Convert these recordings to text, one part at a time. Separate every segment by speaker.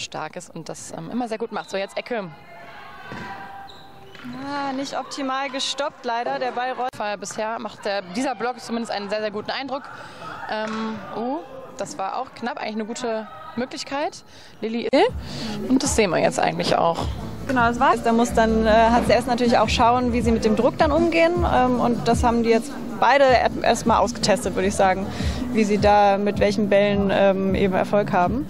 Speaker 1: dribbelstark ist und das ähm, immer sehr gut macht. So, jetzt Ecke.
Speaker 2: Ah, nicht optimal gestoppt, leider. Der Ball rollt.
Speaker 1: Bisher macht der, dieser Block zumindest einen sehr, sehr guten Eindruck. Ähm, oh, das war auch knapp, eigentlich eine gute Möglichkeit. Lilly und das sehen wir jetzt eigentlich auch.
Speaker 2: Genau, das war's. Da muss dann äh, HCS natürlich auch schauen, wie sie mit dem Druck dann umgehen. Ähm, und das haben die jetzt beide erstmal ausgetestet, würde ich sagen, wie sie da mit welchen Bällen ähm, eben Erfolg haben.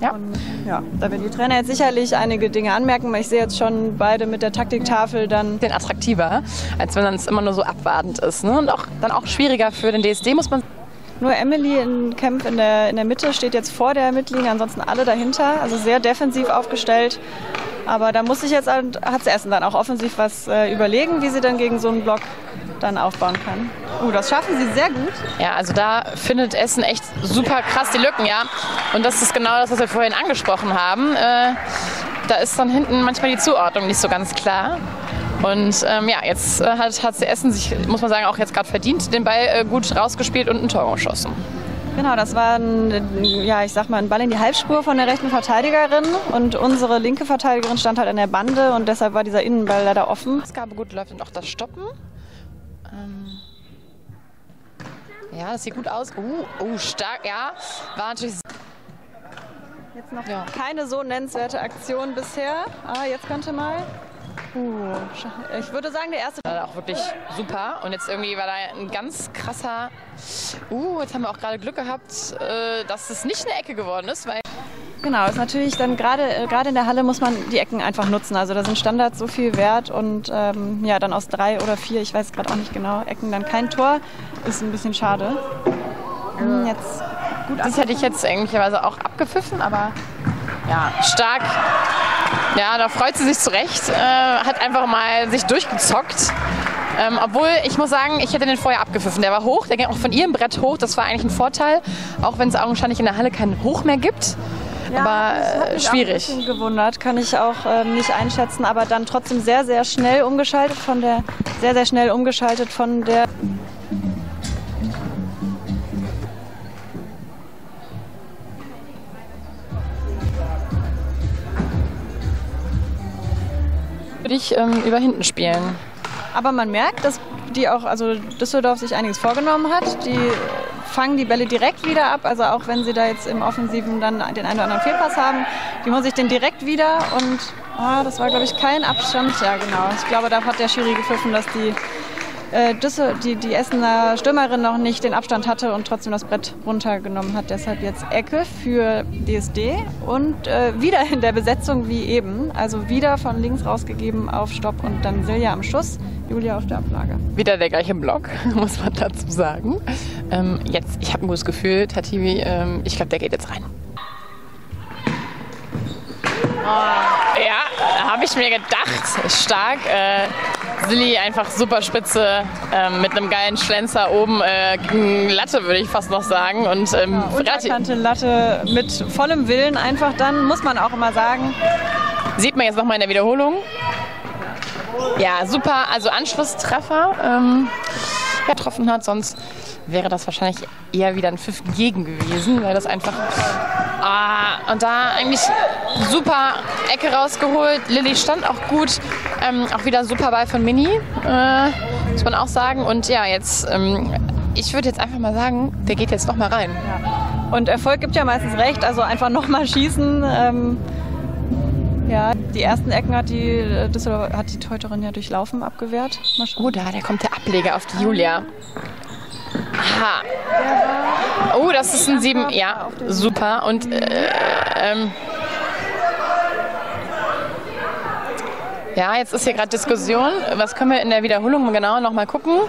Speaker 2: Ja. Ja, da werden die Trainer jetzt sicherlich einige Dinge anmerken, weil ich sehe jetzt schon beide mit der Taktiktafel dann.
Speaker 1: Den attraktiver, als wenn es immer nur so abwartend ist. Ne? Und auch dann auch schwieriger für den DSD muss man.
Speaker 2: Nur Emily in Kempf in der, in der Mitte steht jetzt vor der Mittellinie, ansonsten alle dahinter. Also sehr defensiv aufgestellt. Aber da muss sich jetzt hat Essen dann auch offensiv was äh, überlegen, wie sie dann gegen so einen Block dann aufbauen kann. Uh, das schaffen sie sehr gut.
Speaker 1: Ja, also da findet Essen echt super krass die Lücken, ja. Und das ist genau das, was wir vorhin angesprochen haben. Äh, da ist dann hinten manchmal die Zuordnung nicht so ganz klar. Und ähm, ja, jetzt äh, hat HC Essen sich, muss man sagen, auch jetzt gerade verdient den Ball äh, gut rausgespielt und ein Tor geschossen.
Speaker 2: Genau, das war ein, ja, ich sag mal, ein Ball in die Halbspur von der rechten Verteidigerin und unsere linke Verteidigerin stand halt an der Bande und deshalb war dieser Innenball leider offen.
Speaker 1: Ausgabe gut läuft und auch das Stoppen. Ähm ja, das sieht gut aus. Uh, oh, stark, ja. War natürlich.
Speaker 2: Jetzt noch ja. keine so nennenswerte Aktion bisher. Ah, jetzt könnte mal. Uh, ich würde sagen, der erste.
Speaker 1: War auch wirklich super. Und jetzt irgendwie war da ein ganz krasser. Uh, jetzt haben wir auch gerade Glück gehabt, äh, dass es nicht eine Ecke geworden ist, weil.
Speaker 2: Genau, ist natürlich dann gerade äh, gerade in der Halle muss man die Ecken einfach nutzen. Also da sind Standards so viel wert und ähm, ja, dann aus drei oder vier, ich weiß gerade auch nicht genau, Ecken dann kein Tor, ist ein bisschen schade.
Speaker 1: Ähm, jetzt gut. Das hätte ich jetzt eigentlich auch abgepfiffen, aber ja, stark. Ja, da freut sie sich zurecht. Äh, hat einfach mal sich durchgezockt. Ähm, obwohl, ich muss sagen, ich hätte den vorher abgepfiffen. Der war hoch, der ging auch von ihrem Brett hoch. Das war eigentlich ein Vorteil, auch wenn es augenscheinlich in der Halle keinen Hoch mehr gibt. Ja, aber äh, schwierig.
Speaker 2: Auch ein gewundert, kann ich auch ähm, nicht einschätzen, aber dann trotzdem sehr, sehr schnell umgeschaltet von der, sehr, sehr schnell umgeschaltet von der.
Speaker 1: Ich ähm, über hinten spielen.
Speaker 2: Aber man merkt, dass die auch, also Düsseldorf sich einiges vorgenommen hat. Die fangen die Bälle direkt wieder ab. Also auch wenn sie da jetzt im Offensiven dann den einen oder anderen Fehlpass haben, die holen sich den direkt wieder und oh, das war, glaube ich, kein Abstand. Ja, genau. Ich glaube, da hat der Schiri gepfiffen, dass die äh, Düssel, die, die Essener Stürmerin noch nicht den Abstand hatte und trotzdem das Brett runtergenommen hat. Deshalb jetzt Ecke für DSD und äh, wieder in der Besetzung wie eben. Also wieder von links rausgegeben auf Stopp und dann Silja am Schuss, Julia auf der Ablage.
Speaker 1: Wieder der gleiche Block, muss man dazu sagen. Ähm, jetzt, ich habe ein gutes Gefühl, Tativi, ähm, ich glaube, der geht jetzt rein. Ja, habe ich mir gedacht. Stark. Äh, Silly einfach super spitze äh, mit einem geilen Schlenzer oben äh, Latte, würde ich fast noch sagen. Und, ähm,
Speaker 2: ja, Unterkante Latte mit vollem Willen einfach dann, muss man auch immer sagen.
Speaker 1: Sieht man jetzt nochmal in der Wiederholung. Ja, super. Also Anschlusstreffer ähm, getroffen hat. Sonst wäre das wahrscheinlich eher wieder ein Pfiff gegen gewesen, weil das einfach. Ah, und da eigentlich super Ecke rausgeholt. Lilly stand auch gut. Ähm, auch wieder super Ball von Mini, äh, muss man auch sagen. Und ja, jetzt, ähm, ich würde jetzt einfach mal sagen, der geht jetzt nochmal rein.
Speaker 2: Ja. Und Erfolg gibt ja meistens recht, also einfach nochmal schießen. Ähm, ja, die ersten Ecken hat die, äh, hat die Teuterin ja durchlaufen abgewehrt.
Speaker 1: Oh, da, da kommt der Ableger auf die Julia. Aha. Oh, das ist ein 7. Ja, super. Und äh, ähm, Ja, jetzt ist hier gerade Diskussion. Was können wir in der Wiederholung genau noch mal gucken?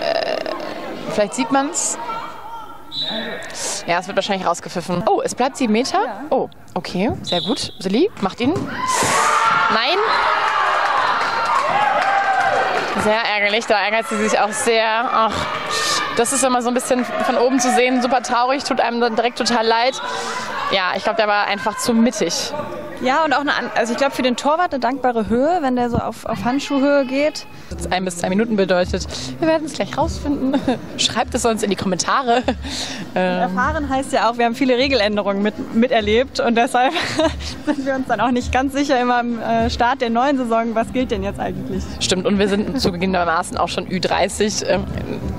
Speaker 1: Äh, vielleicht sieht man es. Ja, es wird wahrscheinlich rausgepfiffen. Oh, es bleibt sieben Meter. Oh, okay, sehr gut. Silly, macht ihn. Nein. Sehr ärgerlich, da ärgert sie sich auch sehr. Ach, das ist immer so ein bisschen von oben zu sehen, super traurig, tut einem dann direkt total leid. Ja, ich glaube, der war einfach zu mittig.
Speaker 2: Ja, und auch eine, also ich glaube für den Torwart eine dankbare Höhe, wenn der so auf, auf Handschuhhöhe geht.
Speaker 1: Das ein bis zwei Minuten bedeutet. Wir werden es gleich rausfinden. Schreibt es uns in die Kommentare.
Speaker 2: Ähm. Erfahren heißt ja auch, wir haben viele Regeländerungen mit, miterlebt und deshalb sind wir uns dann auch nicht ganz sicher immer am äh, Start der neuen Saison, was gilt denn jetzt eigentlich.
Speaker 1: Stimmt, und wir sind zugegebenermaßen auch schon Ü30. Ähm,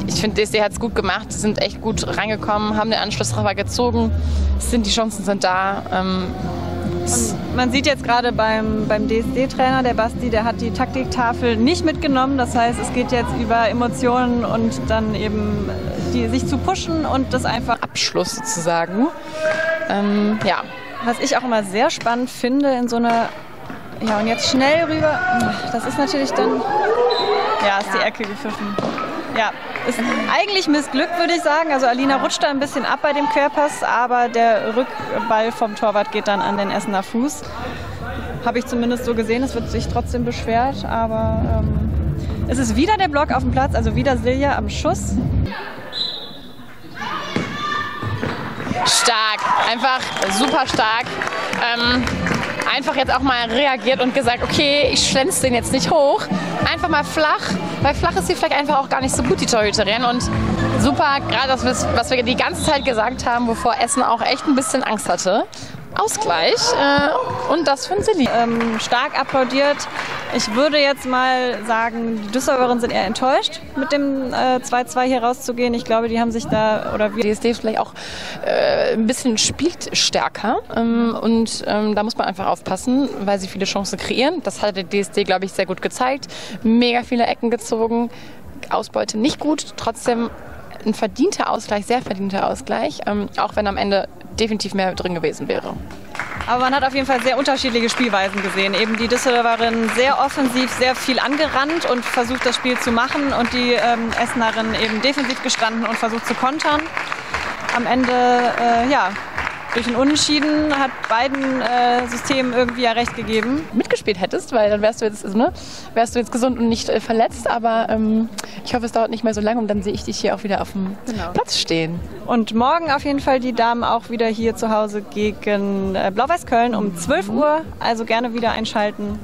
Speaker 1: ich finde, DSD hat es gut gemacht, sie sind echt gut reingekommen, haben den Anschlusstreffer gezogen, sind, die Chancen sind da. Ähm,
Speaker 2: und man sieht jetzt gerade beim, beim DSD-Trainer, der Basti, der hat die Taktiktafel nicht mitgenommen. Das heißt, es geht jetzt über Emotionen und dann eben die, sich zu pushen und das einfach.
Speaker 1: Abschluss sozusagen. Ähm, ja.
Speaker 2: Was ich auch immer sehr spannend finde in so einer. Ja, und jetzt schnell rüber. Das ist natürlich dann. Ja, ist die Ecke gepfiffen. Ja, ist eigentlich missglückt, würde ich sagen. Also Alina rutscht da ein bisschen ab bei dem Querpass, aber der Rückball vom Torwart geht dann an den Essener Fuß. Habe ich zumindest so gesehen. Es wird sich trotzdem beschwert, aber ähm, es ist wieder der Block auf dem Platz, also wieder Silja am Schuss.
Speaker 1: Stark, einfach super stark. Ähm, einfach jetzt auch mal reagiert und gesagt, okay, ich schlänze den jetzt nicht hoch. Einfach mal flach, weil flach ist sie vielleicht einfach auch gar nicht so gut, die Torhüterin. Und super, gerade das, was wir die ganze Zeit gesagt haben, bevor Essen auch echt ein bisschen Angst hatte. Ausgleich äh, und das von Silly.
Speaker 2: Ähm, stark applaudiert. Ich würde jetzt mal sagen, die Düsseldorferinnen sind eher enttäuscht, mit dem 2-2 äh, hier rauszugehen. Ich glaube, die haben sich da oder
Speaker 1: wir. DSD vielleicht auch äh, ein bisschen spielt stärker ähm, und ähm, da muss man einfach aufpassen, weil sie viele Chancen kreieren. Das hat der DSD, glaube ich, sehr gut gezeigt. Mega viele Ecken gezogen. Ausbeute nicht gut, trotzdem ein verdienter Ausgleich, sehr verdienter Ausgleich, ähm, auch wenn am Ende definitiv mehr drin gewesen wäre.
Speaker 2: Aber man hat auf jeden Fall sehr unterschiedliche Spielweisen gesehen. Eben die Düsseldorferin sehr offensiv, sehr viel angerannt und versucht das Spiel zu machen und die ähm, Essenerin eben defensiv gestanden und versucht zu kontern. Am Ende, äh, ja, durch ein Unentschieden hat beiden äh, Systemen irgendwie ja recht gegeben.
Speaker 1: Mitgespielt hättest, weil dann wärst du jetzt, also, ne, wärst du jetzt gesund und nicht äh, verletzt. Aber ähm, ich hoffe, es dauert nicht mehr so lange und dann sehe ich dich hier auch wieder auf dem genau. Platz stehen.
Speaker 2: Und morgen auf jeden Fall die Damen auch wieder hier zu Hause gegen äh, Blau-Weiß Köln um 12 Uhr. Also gerne wieder einschalten.